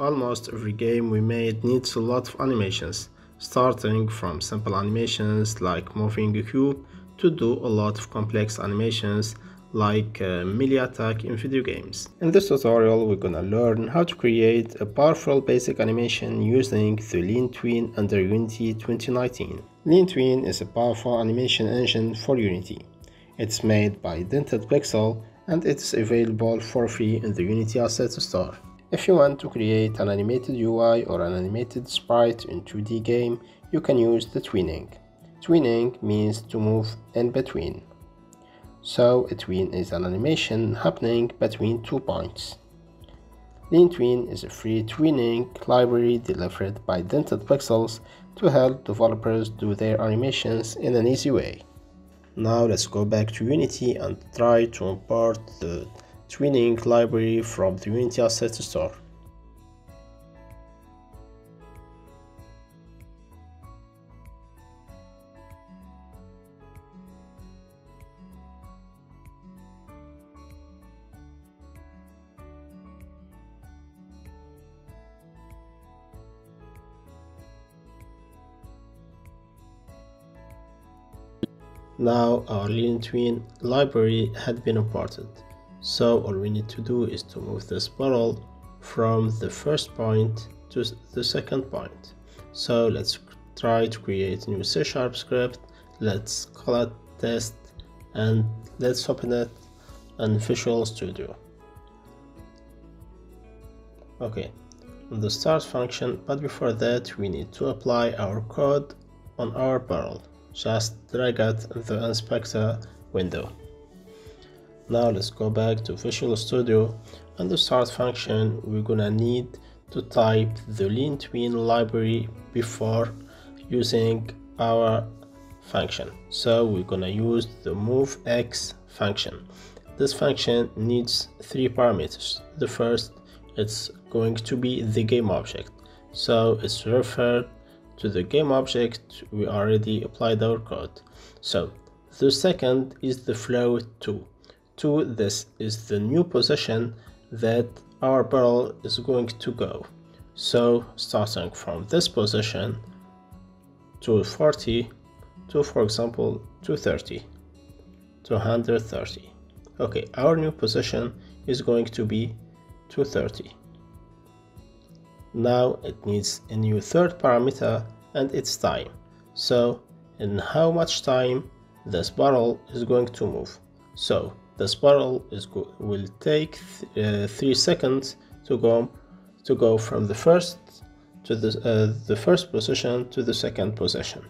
Almost every game we made needs a lot of animations, starting from simple animations like moving a cube to do a lot of complex animations like uh, melee attack in video games. In this tutorial we're gonna learn how to create a powerful basic animation using the Lean Tween under Unity 2019. Lean Tween is a powerful animation engine for Unity. It's made by Dented Pixel and it's available for free in the Unity Asset Store. If you want to create an animated UI or an animated sprite in 2D game, you can use the tweening. Tweening means to move in between. So a tween is an animation happening between two points. Lean Tween is a free tweening library delivered by Dented Pixels to help developers do their animations in an easy way. Now let's go back to Unity and try to import the tweening library from the Unity Asset Store. Now our Lean Tween library had been imported. So all we need to do is to move this barrel from the first point to the second point. So let's try to create new C Sharp script. Let's call it test and let's open it in Visual Studio. Okay, the start function, but before that we need to apply our code on our barrel just drag it in the inspector window. Now let's go back to Visual Studio and the start function we're gonna need to type the lean library before using our function. So we're gonna use the move x function. This function needs three parameters. The first it's going to be the game object. So it's referred to the game object we already applied our code so the second is the float 2 to this is the new position that our barrel is going to go so starting from this position to 40 to for example 230 230 okay our new position is going to be 230 now it needs a new third parameter and its time. So in how much time this barrel is going to move. So this barrel is will take th uh, 3 seconds to go to go from the first to the, uh, the first position to the second position.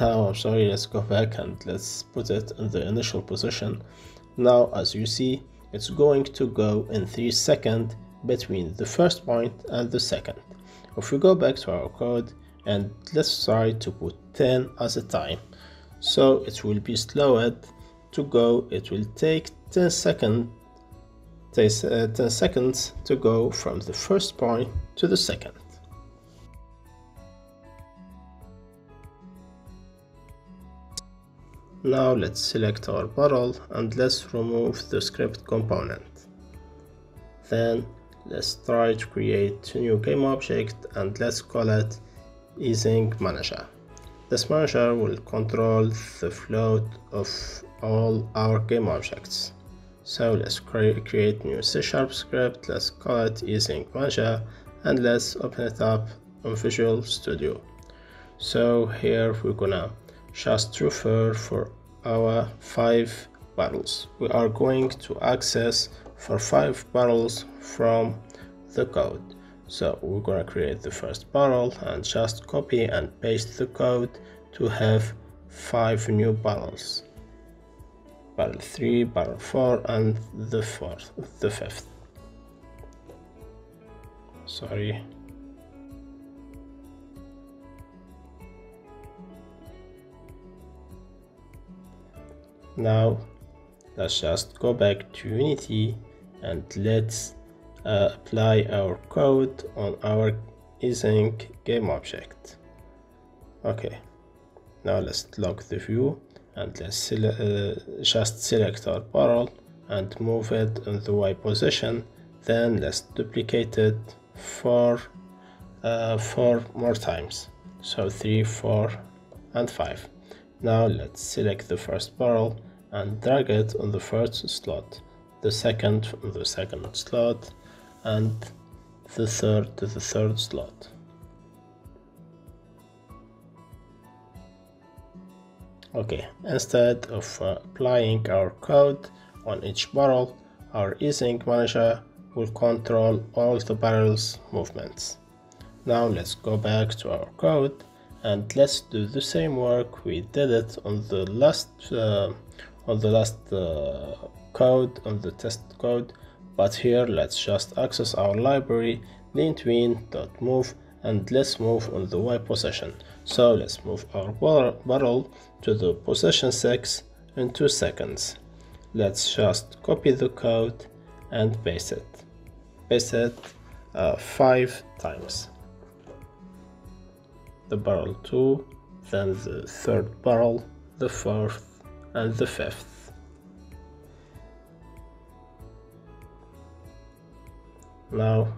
Now I'm sorry let's go back and let's put it in the initial position. Now as you see it's going to go in 3 seconds between the first point and the second. If we go back to our code, and let's try to put 10 as a time so it will be slowed to go it will take 10 seconds uh, 10 seconds to go from the first point to the second Now let's select our barrel and let's remove the script component. Then let's try to create a new game object and let's call it Easing manager. This manager will control the float of all our game objects. So let's cre create new C Sharp script, let's call it easing manager and let's open it up on Visual Studio. So here we're gonna just refer for our five barrels. We are going to access for five barrels from the code. So we're gonna create the first barrel and just copy and paste the code to have five new barrels. Barrel 3, barrel 4 and the fourth, the fifth. Sorry. Now let's just go back to Unity and let's uh, apply our code on our easing game object okay now let's lock the view and let's uh, just select our barrel and move it in the y position. Then let's duplicate it four uh, four more times. So three four and five. Now let's select the first barrel and drag it on the first slot the second on the second slot and the third to the third slot okay instead of uh, applying our code on each barrel our easing manager will control all the barrels movements. Now let's go back to our code and let's do the same work we did it on the last uh, on the last uh, code on the test code but here let's just access our library move and let's move on the y position so let's move our barrel to the position 6 in 2 seconds. Let's just copy the code and paste it. Paste it uh, 5 times. The barrel 2 then the third barrel the fourth and the fifth. Now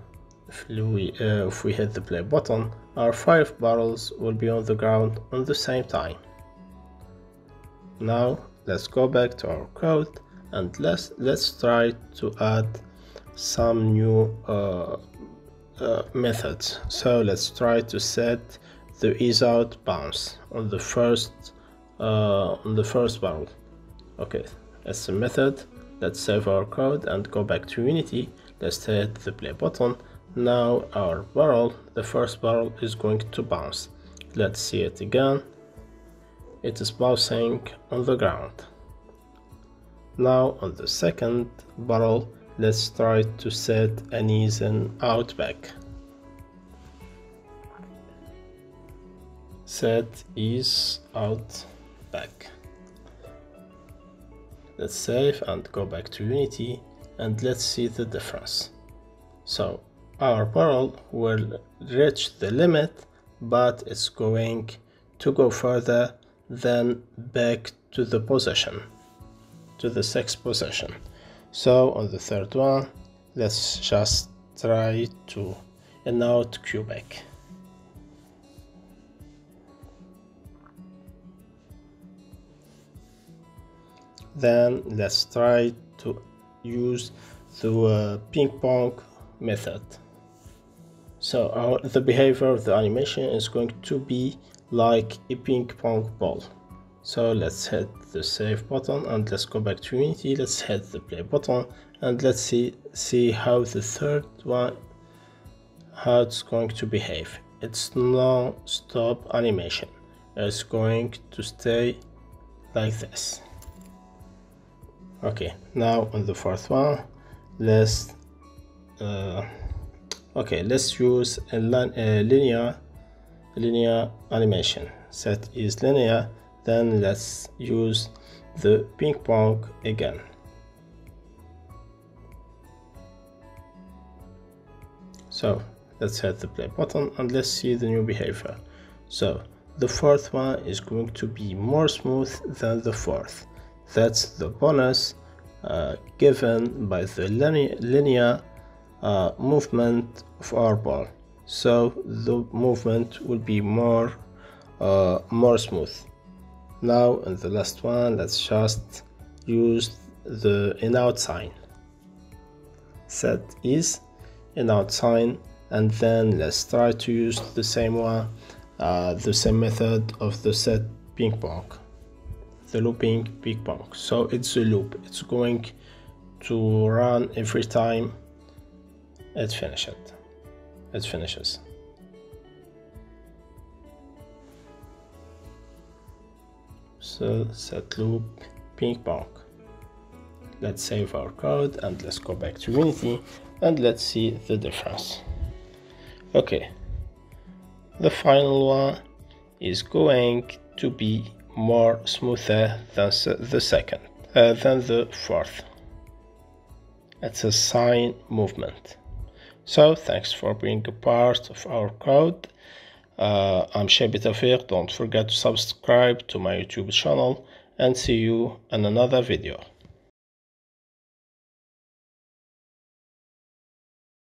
if we, uh, if we hit the play button our five barrels will be on the ground on the same time. Now let's go back to our code and let's let's try to add some new uh, uh, methods. So let's try to set the ease out bounce on the first uh, on the first barrel. Okay that's the method. Let's save our code and go back to unity. Let's hit the play button now our barrel the first barrel is going to bounce. Let's see it again. It is bouncing on the ground. Now on the second barrel let's try to set an ease in out back set ease out back let's save and go back to unity and let's see the difference. So our barrel will reach the limit but it's going to go further than back to the position to the sixth position. So on the third one let's just try to note cubic then let's try to use the uh, ping pong method so our, the behavior of the animation is going to be like a ping pong ball. So let's hit the save button and let's go back to unity. Let's hit the play button and let's see see how the third one how it's going to behave. It's non-stop animation. It's going to stay like this. Okay now on the fourth one let's uh, okay let's use a, a linear linear animation. Set is linear then let's use the ping pong again. So let's hit the play button and let's see the new behavior. So the fourth one is going to be more smooth than the fourth. That's the bonus uh, given by the linear, linear uh, movement of our ball. So the movement will be more uh, more smooth. Now in the last one let's just use the in out sine. Set is in out sine and then let's try to use the same one uh, the same method of the set ping pong the looping ping pong. So it's a loop. It's going to run every time it. Finishes it finishes so set loop ping pong. Let's save our code and let's go back to unity and let's see the difference. Okay. The final one is going to be more smoother than the second uh, than the fourth. It's a sine movement so thanks for being a part of our code uh, I'm Chebbi Tawfik. Don't forget to subscribe to my YouTube channel and see you in another video.